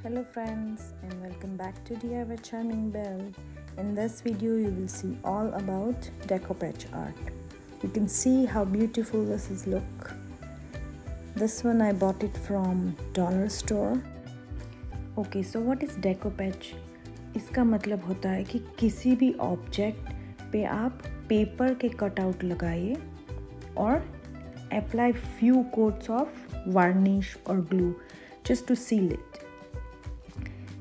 Hello friends and welcome back to DIY Charming Bell. In this video you will see all about decoupage art. You can see how beautiful this is look. This one I bought it from dollar store. Okay, so what is decoupage? इसका मतलब होता है कि किसी भी object पे आप paper के कटआउट लगाइए और apply few coats of varnish और glue just to seal it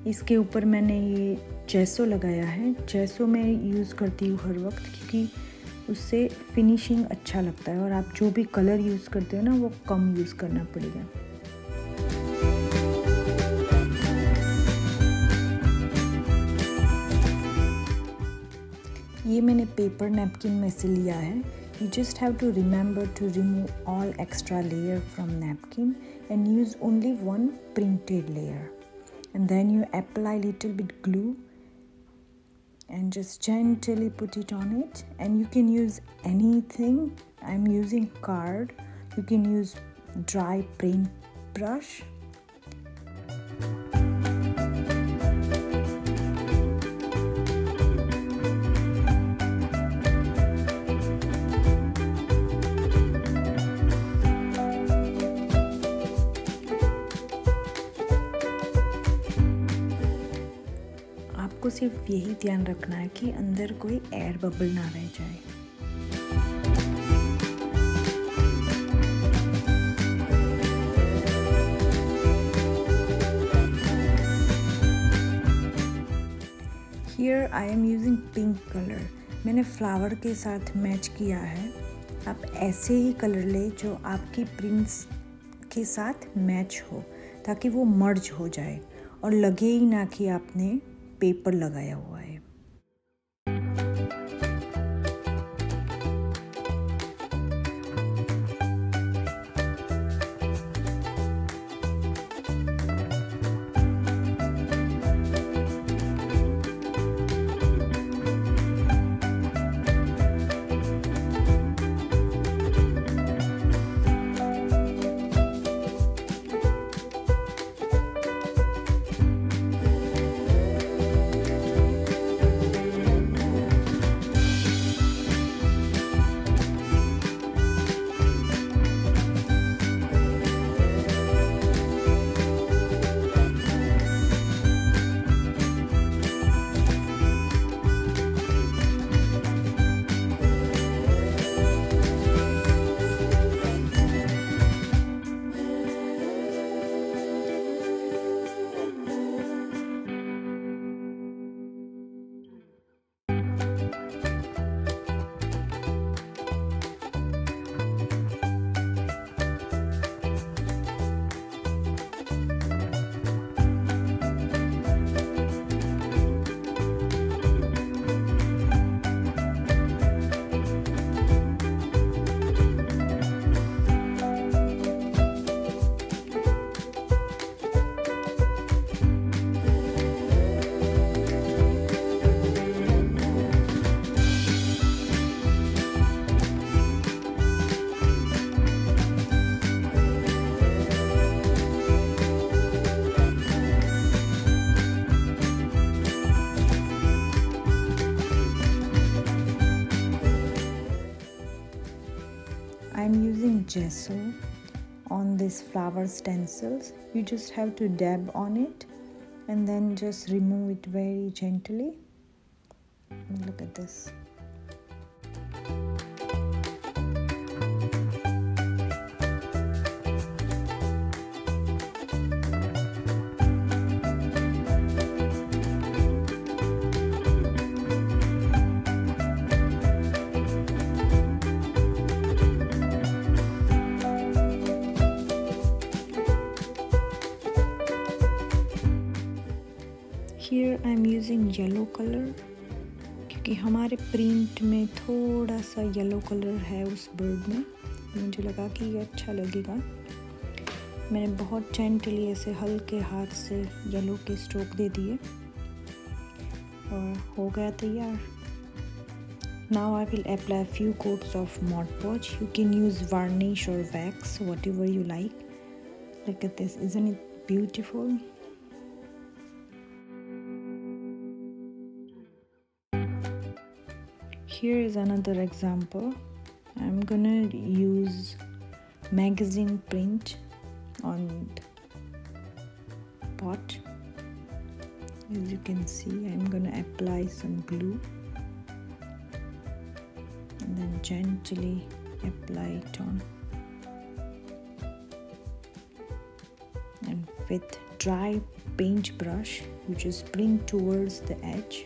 इसके ऊपर मैंने ये जैसो लगाया है। जैसो मैं यूज़ करती हूँ हर वक्त क्योंकि उससे फिनिशिंग अच्छा लगता है और आप जो भी कलर यूज़ करते हो ना, वो कम यूज़ करना पड़ेगा। ये मैंने पेपर नैपकिन में से लिया है। You just have to remember to remove all extra layer from napkin and use only one printed layer and then you apply little bit glue and just gently put it on it. And you can use anything. I'm using card. You can use dry paint brush आपको सिर्फ़ यही ध्यान रखना है कि अंदर कोई air bubble ना रह जाए। Here I am using pink colour मैंने फ्लावर के साथ मैच किया है। आप ऐसे ही कलर ले जो आपकी प्रिंट्स के साथ मैच हो, ताकि वो मर्ज हो जाए। और लगे ही ना कि आपने पेपर लगाया हुआ है। Gesso on these flower stencils. You just have to dab on it and then just remove it very gently. Look at this. Here I am using yellow colour क्योंकि हमारे प्रिंट में थोड़ा सा येलो कलर है उस bird में। मुझे लगा कि ये अच्छा लगेगा। मैंने बहुत जेंटली ऐसे हल्के हाथ से येलो के स्ट्रोक दे दिए। और हो गया तैयार। Now I will apply few coats of Mod Podge you can use varnish और wax whatever you like लेकिन this is an it beautiful here is another example. I'm gonna use magazine print on pot. As you can see I'm gonna apply some glue and then gently apply it on. And with dry paintbrush you just bring towards the edge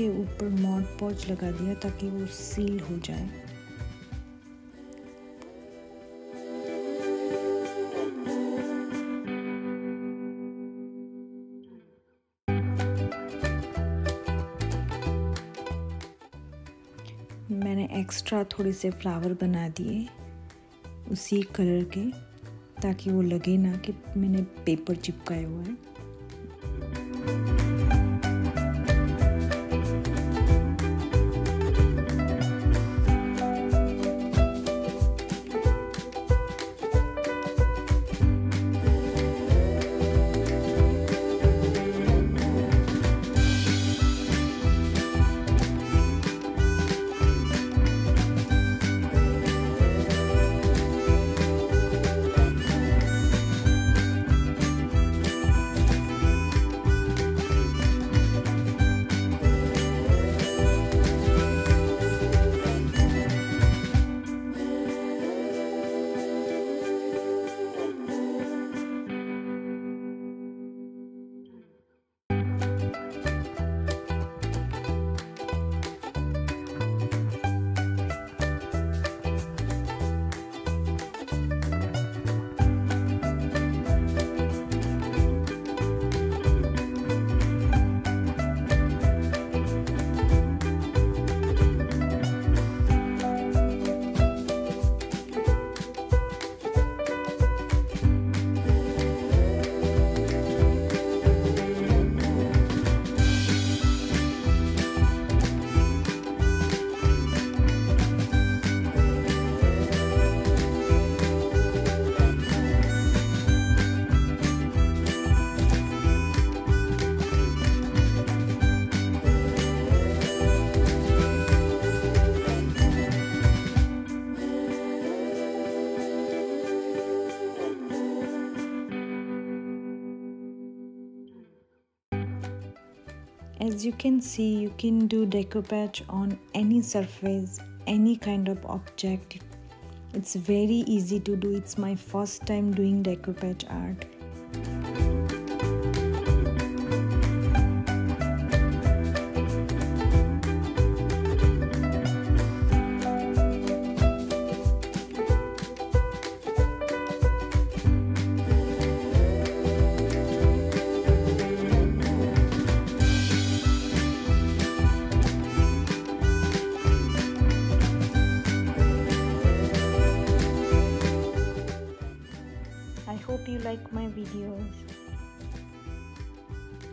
के ऊपर mod पॉच लगा दिया ताकि वो seal हो जाए। मैंने एक्स्ट्रा थोड़े से फ्लावर बना दिए उसी कलर के, ताकि वो लगे ना कि मैंने पेपर चिपकाया हुआ है। As you can see you can do decoupage on any surface any kind of object. It's very easy to do. It's my first time doing decoupage art